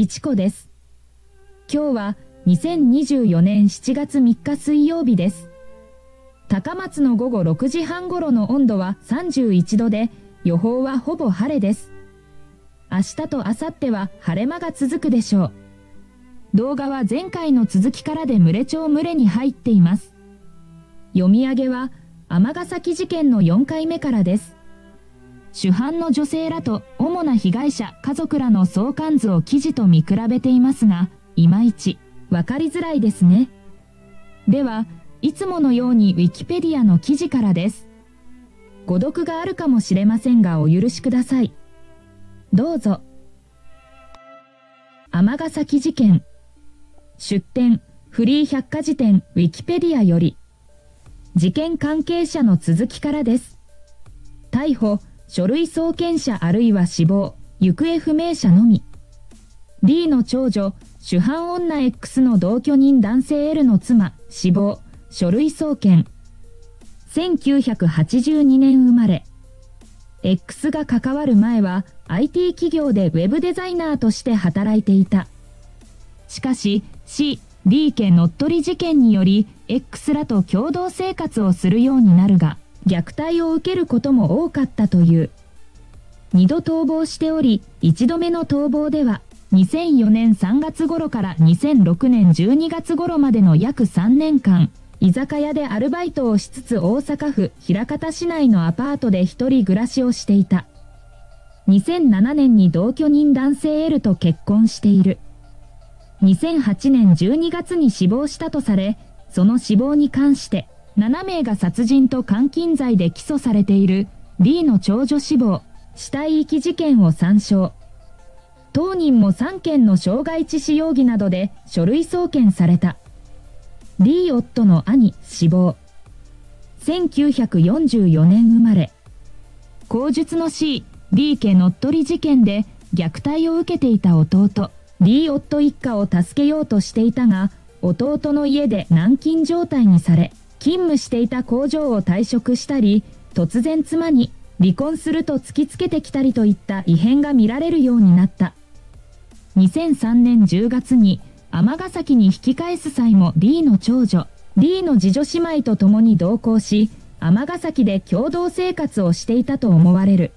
一子です。今日は2024年7月3日水曜日です。高松の午後6時半頃の温度は31度で、予報はほぼ晴れです。明日と明後日は晴れ間が続くでしょう。動画は前回の続きからで群れ町群れに入っています。読み上げは、尼崎事件の4回目からです。主犯の女性らと主な被害者家族らの相関図を記事と見比べていますが、いまいちわかりづらいですね。では、いつものように Wikipedia の記事からです。誤読があるかもしれませんがお許しください。どうぞ。尼崎事件。出典、フリー百科事典 Wikipedia より。事件関係者の続きからです。逮捕、書類送検者あるいは死亡、行方不明者のみ。D の長女、主犯女 X の同居人男性 L の妻、死亡、書類送検。1982年生まれ。X が関わる前は IT 企業でウェブデザイナーとして働いていた。しかし C、D 家乗っ取り事件により X らと共同生活をするようになるが、虐待を受けることも多かったという。二度逃亡しており、一度目の逃亡では2004年3月頃から2006年12月頃までの約3年間、居酒屋でアルバイトをしつつ大阪府枚方市内のアパートで一人暮らしをしていた。2007年に同居人男性 L と結婚している。2008年12月に死亡したとされ、その死亡に関して7名が殺人と監禁罪で起訴されている D の長女死亡、死体遺棄事件を参照。当人も3件の傷害致死容疑などで書類送検された。D 夫の兄死亡。1944年生まれ。口述の C、D 家乗っ取り事件で虐待を受けていた弟、D 夫一家を助けようとしていたが、弟の家で軟禁状態にされ、勤務していた工場を退職したり、突然妻に離婚すると突きつけてきたりといった異変が見られるようになった。2003年10月に尼崎に引き返す際も D の長女、D の次女姉妹と共に同行し、尼崎で共同生活をしていたと思われる。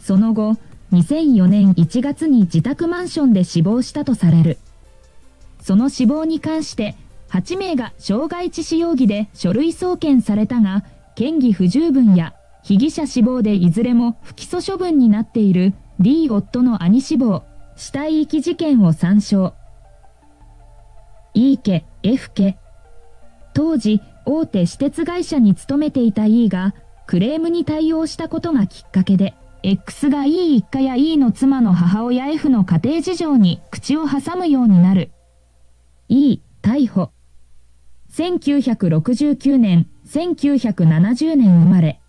その後、2004年1月に自宅マンションで死亡したとされる。その死亡に関して、8名が傷害致死容疑で書類送検されたが、嫌疑不十分や被疑者死亡でいずれも不起訴処分になっている D 夫の兄死亡、死体遺棄事件を参照。E 家、F 家。当時、大手私鉄会社に勤めていた E が、クレームに対応したことがきっかけで、X が E 一家や E の妻の母親 F の家庭事情に口を挟むようになる。E、逮捕。1969年、1970年生まれ。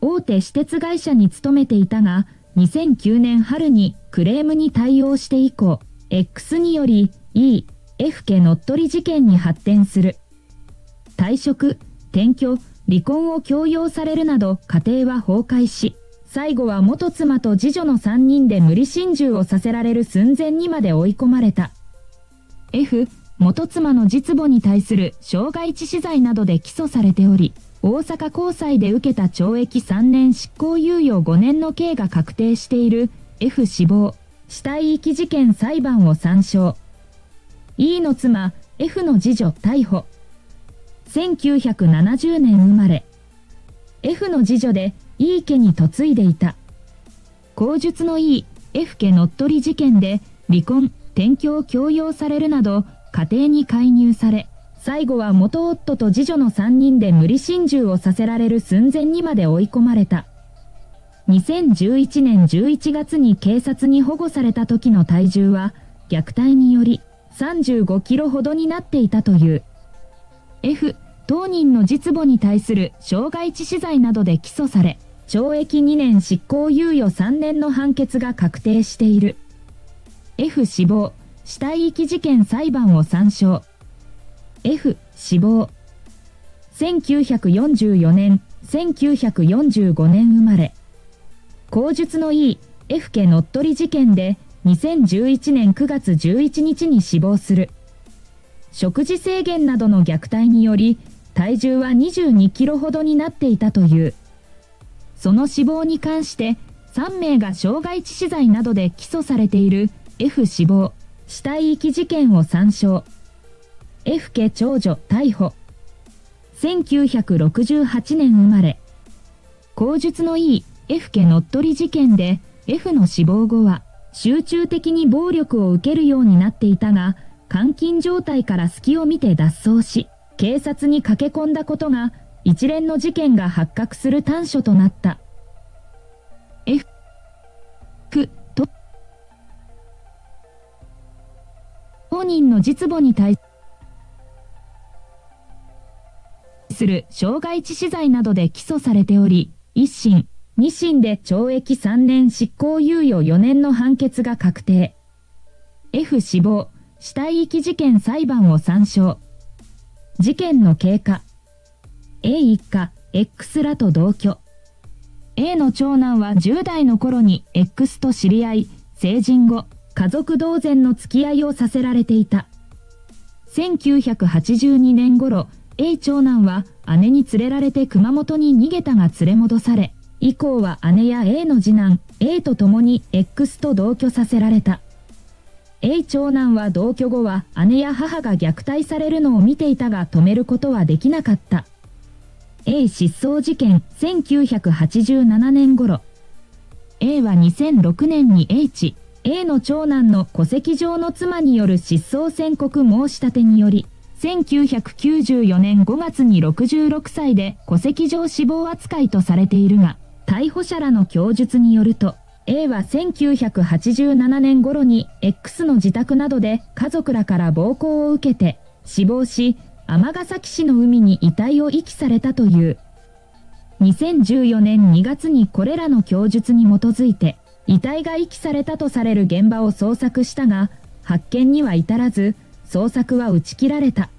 大手私鉄会社に勤めていたが、2009年春にクレームに対応して以降、X により E、F 家乗っ取り事件に発展する。退職、転居、離婚を強要されるなど家庭は崩壊し、最後は元妻と次女の3人で無理心中をさせられる寸前にまで追い込まれた。F、元妻の実母に対する傷害致死罪などで起訴されており、大阪高裁で受けた懲役3年執行猶予5年の刑が確定している F 死亡、死体遺棄事件裁判を参照。E の妻 F の次女逮捕。1970年生まれ。F の次女で E 家に嫁いでいた。口述の E、F 家乗っ取り事件で離婚、転居を強要されるなど家庭に介入され、最後は元夫と次女の3人で無理心中をさせられる寸前にまで追い込まれた。2011年11月に警察に保護された時の体重は虐待により35キロほどになっていたという。F、当人の実母に対する傷害致死罪などで起訴され、懲役2年執行猶予3年の判決が確定している。F 死亡、死体遺棄事件裁判を参照。F 死亡1944年1945年生まれ口述のいい F 家乗っ取り事件で2011年9月11日に死亡する。食事制限などの虐待により、体重は22キロほどになっていたという。その死亡に関して、3名が傷害致死罪などで起訴されている F 死亡、死体遺棄事件を参照。F 家長女逮捕。1968年生まれ。口述のいい F 家乗っ取り事件で F の死亡後は集中的に暴力を受けるようになっていたが、監禁状態から隙を見て脱走し、警察に駆け込んだことが一連の事件が発覚する短所となった。本人の実母に対する傷害致死罪などで起訴されており、一審、二審で懲役3年執行猶予4年の判決が確定。F 死亡、死体遺棄事件裁判を参照。事件の経過。A 一家、X らと同居。A の長男は10代の頃に X と知り合い、成人後、家族同然の付き合いをさせられていた。1982年頃、A 長男は姉に連れられて熊本に逃げたが連れ戻され、以降は姉や A の次男 A と共に X と同居させられた。A 長男は同居後は姉や母が虐待されるのを見ていたが止めることはできなかった。A 失踪事件1987年頃。A は2006年に H、A の長男の戸籍上の妻による失踪宣告申し立てにより、1994年5月に66歳で戸籍上死亡扱いとされているが、逮捕者らの供述によると、A は1987年頃に X の自宅などで家族らから暴行を受けて死亡し、尼崎市の海に遺体を遺棄されたという。2014年2月にこれらの供述に基づいて、遺体が遺棄されたとされる現場を捜索したが、発見には至らず、捜索は打ち切られた。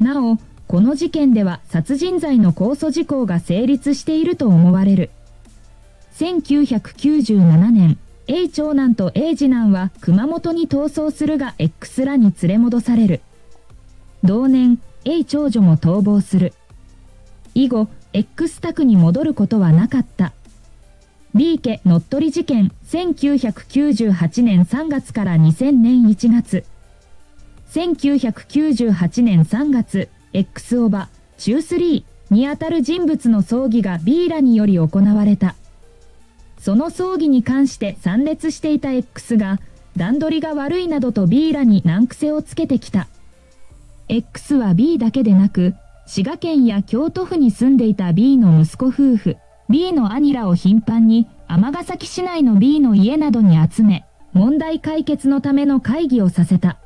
なお、この事件では殺人罪の控訴事項が成立していると思われる。1997年、A 長男と A 次男は熊本に逃走するが X らに連れ戻される。同年、A 長女も逃亡する。以後、X 宅に戻ることはなかった。B 家乗っ取り事件1998年3月から2000年1月。1998年3月、X オバ、中3にあたる人物の葬儀が B らにより行われた。その葬儀に関して参列していた X が、段取りが悪いなどと B らに難癖をつけてきた。X は B だけでなく、滋賀県や京都府に住んでいた B の息子夫婦、B の兄らを頻繁に尼崎市内の B の家などに集め、問題解決のための会議をさせた。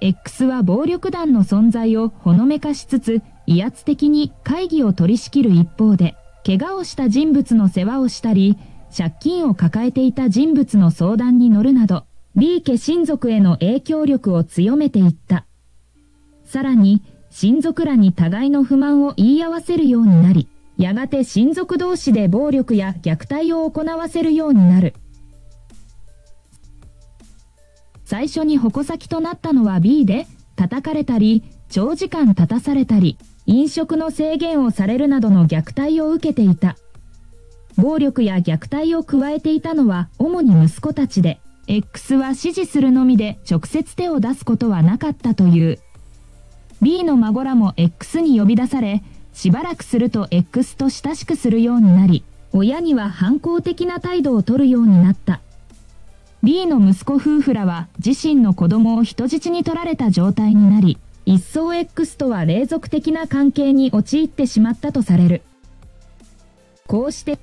X は暴力団の存在をほのめかしつつ、威圧的に会議を取り仕切る一方で、怪我をした人物の世話をしたり、借金を抱えていた人物の相談に乗るなど、B 家親族への影響力を強めていった。さらに、親族らに互いの不満を言い合わせるようになり、やがて親族同士で暴力や虐待を行わせるようになる。最初に矛先となったのは B で、叩かれたり、長時間立たされたり、飲食の制限をされるなどの虐待を受けていた。暴力や虐待を加えていたのは主に息子たちで、X は指示するのみで直接手を出すことはなかったという。B の孫らも X に呼び出され、しばらくすると X と親しくするようになり、親には反抗的な態度をとるようになった。B の息子夫婦らは自身の子供を人質に取られた状態になり、一層 X とは隷属的な関係に陥ってしまったとされる。こうして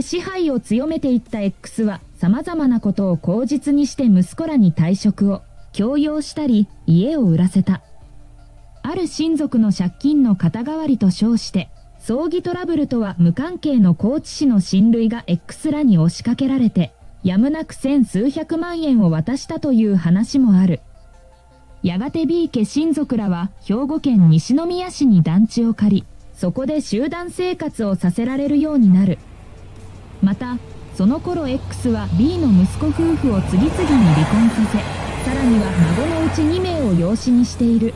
支配を強めていった X は様々なことを口実にして息子らに退職を強要したり家を売らせた。ある親族の借金の肩代わりと称して葬儀トラブルとは無関係の高知市の親類が X らに押しかけられてやむなく千数百万円を渡したという話もある。やがて B 家親族らは兵庫県西宮市に団地を借り、そこで集団生活をさせられるようになる。また、その頃 X は B の息子夫婦を次々に離婚させさらには孫のうち2名を養子にしている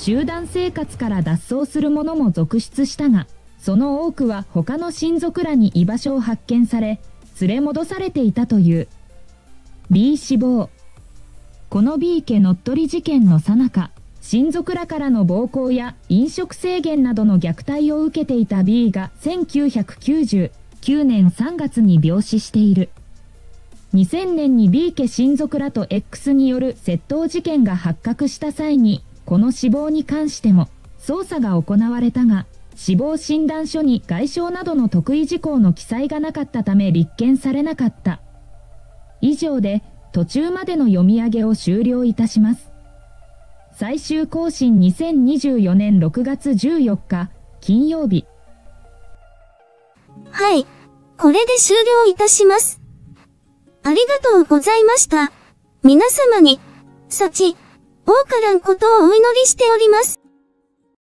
集団生活から脱走する者も続出したがその多くは他の親族らに居場所を発見され連れ戻されていたという B 死亡この B 家乗っ取り事件の最中親族らからの暴行や飲食制限などの虐待を受けていた B が1999年3月に病死している。2000年に B 家親族らと X による窃盗事件が発覚した際に、この死亡に関しても捜査が行われたが、死亡診断書に外傷などの特異事項の記載がなかったため立件されなかった。以上で途中までの読み上げを終了いたします。最終更新2024年6月14日金曜日。はい。これで終了いたします。ありがとうございました。皆様に、幸、多からんことをお祈りしております。